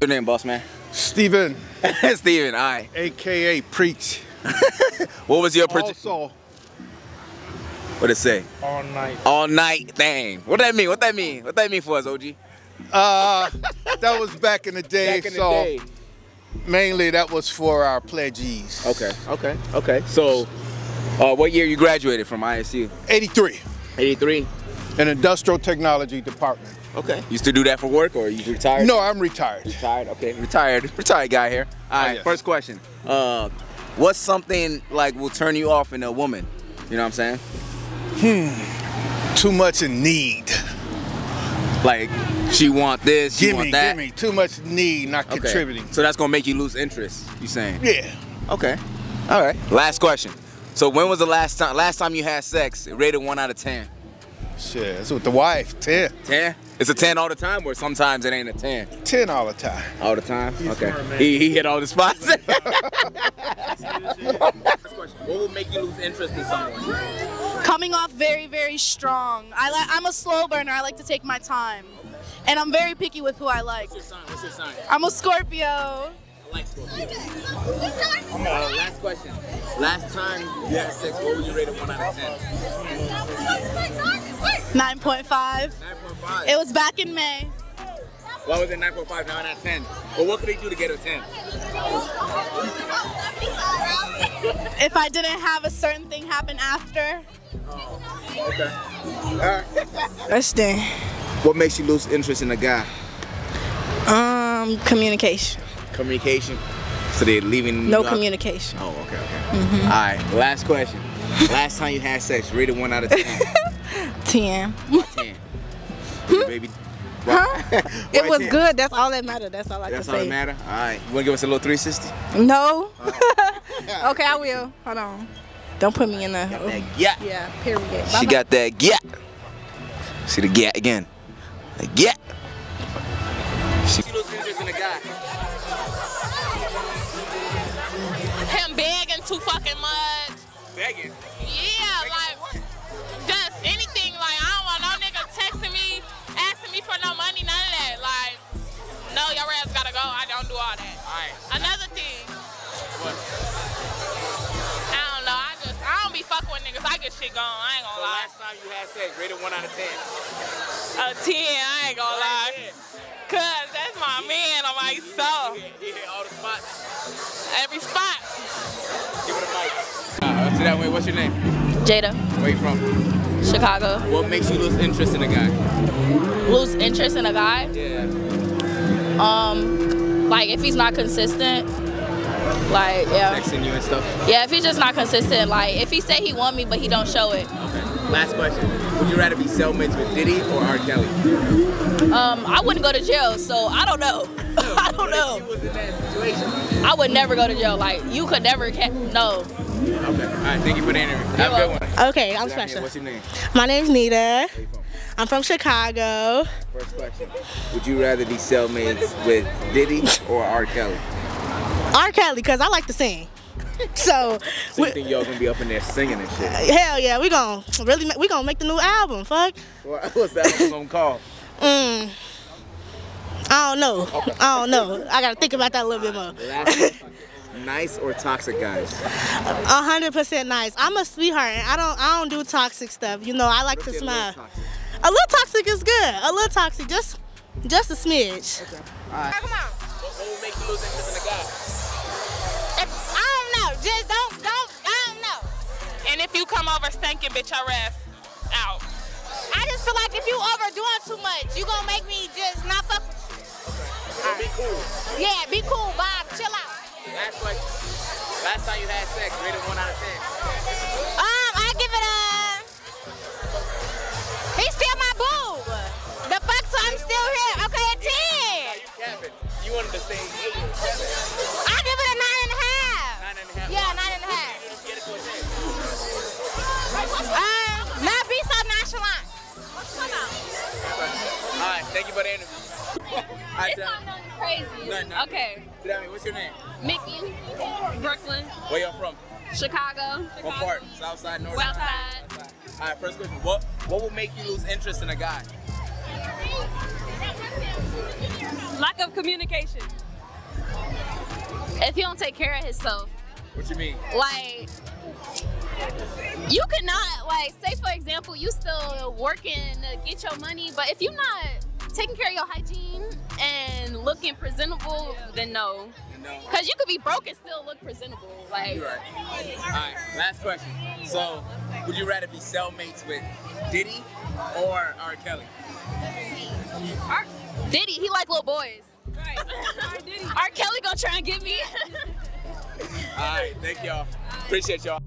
Your name, boss man? Steven, Steven, all right. aka Preach. What was your prediction? Also, What it say? all night. All night thing. What that mean? What that mean? What that mean for us, OG? Uh, that was back in the day. Back in the so day. mainly that was for our pledgees. Okay, okay, okay. So, uh, what year you graduated from ISU? 83 83. in industrial technology department. Okay. You still do that for work or you retired? No, I'm retired. Retired. Okay. Retired. Retired guy here. All right. yes. First question. Uh, what's something like will turn you off in a woman? You know what I'm saying? Hmm. Too much in need. Like she want this, she Give want me, that. give me. Too much need, not Okay. contributing. So that's gonna make you lose interest. You saying? Yeah. Okay. All right. Last question. So when was the last time last time you had sex? Rated one out of ten. Shit, that's with the wife. 10. Ten? It's a ten all the time, or sometimes it ain't a ten 10 all the time. all the time. okay. He, he hit all the spots. what would make you lose interest in someone? Coming off very, very strong. I like. I'm a slow burner. I like to take my time, and I'm very picky with who I like. What's your sign? What's your sign? I'm a Scorpio. I like Scorpio. Uh, last question. Last time you had sex, what would you rate it one out of ten? 9.5. 9.5. It was back in May. Why was it 9.5, 9 out of 10? But what could they do to get a 10? If I didn't have a certain thing happen after, Okay. Alright. That's the What makes you lose interest in a guy? um communication. Communication. So they're leaving. No you communication. Oh, okay, okay. All right. Last question. Last time you had sex, rate it one out of 10. Ten. 10. Your baby. Huh? It was 10? good. That's all that mattered. That's all I can say. That's can all that say. matter. All right. You want to give us a little 360? No. okay, I will. Hold on. Don't put me in the. Yeah. Yeah. Period. She Bye-bye. got that yeah. See the yeah again. The yeah. She lose interest in a guy. him begging too fucking much. Begging. Asking no money, none of that. Like, no, your ass gotta go. I don't do all that. Alright. Another thing, What? I don't know. I just I don't be fucking with niggas. I get shit going. I ain't gonna lie. last time you had sex, rated one out of 10. A ten, I ain't gonna lie. Cause that's my man on my soul. He hit, he hit all the spots. Every spot. Give it a mic. Uh, so that way, what's your name? Jada, Where you from? Chicago. What makes you lose interest in a guy? Lose interest in a guy. Yeah. Um, like if he's not consistent. Like yeah, Texting you and stuff. yeah. If he's just not consistent, like if he say he want me but he don't show it. Okay. Last question. Would you rather be cellmates with Diddy or R. Kelly? Um, I wouldn't go to jail, so I don't know. I don't know. was in that situation? I would never go to jail. Like you could never ca- no. Okay. All right. Thank you for the interview. Have a good one. Okay, I'm Get out here. special. What's your name? My name's Nita. From? I'm from Chicago. First question. Would you rather be cellmates with Diddy or R. Kelly? R. Kelly, cause I like to sing. So, So you think y'all gonna be up in there singing and shit? hell yeah, we gon' really ma- we gonna make the new album. Fuck. What's that album called? Mm. I don't know. I don't know. I gotta think about that a little bit more. Last question. Nice or toxic guys? A hundred percent nice. I'm a sweetheart, and I don't I don't do toxic stuff. You know, I like to Let's get a smile. little toxic. A little toxic is good. A little toxic, just just a smidge. Come on. What would make you lose interest in a guy? I don't know. Just don't, don't, I don't know. And if you come over stinking, bitch, your ass out. I just feel like if you overdoing too much, you gonna make me just not fuck. So be cool. Yeah, be cool, Bob. Last time you had sex, rated one out of ten. Um, I give it a. He's still my boo. The fuck, so I'm still here. Okay, a ten. You capping. You wanted to say eight. I give it a nine and a half. Nine and a half. Yeah, nine and a half. You gotta a ten. Um, not be so nonchalant. All right. Thank you for the interview. Tell me. crazy. Nothing, nothing. Okay, Tell me, what's your name? Mickey, Brooklyn, Where y'all from? Chicago, What part? South side, north West side? Side. All right, first question. What what will make you lose interest in a guy? Lack of communication. If he don't take care of himself, What you mean? like you cannot like say for example you still working to get your money but if you're not taking care of your hygiene and looking presentable then no No. because you could be broke and still look presentable like You're right. All right, last question. So, would you rather be cellmates with Diddy or R. Kelly? R- diddy he like little boys Right. r kelly gonna try and get me All right, thank y'all. Appreciate y'all.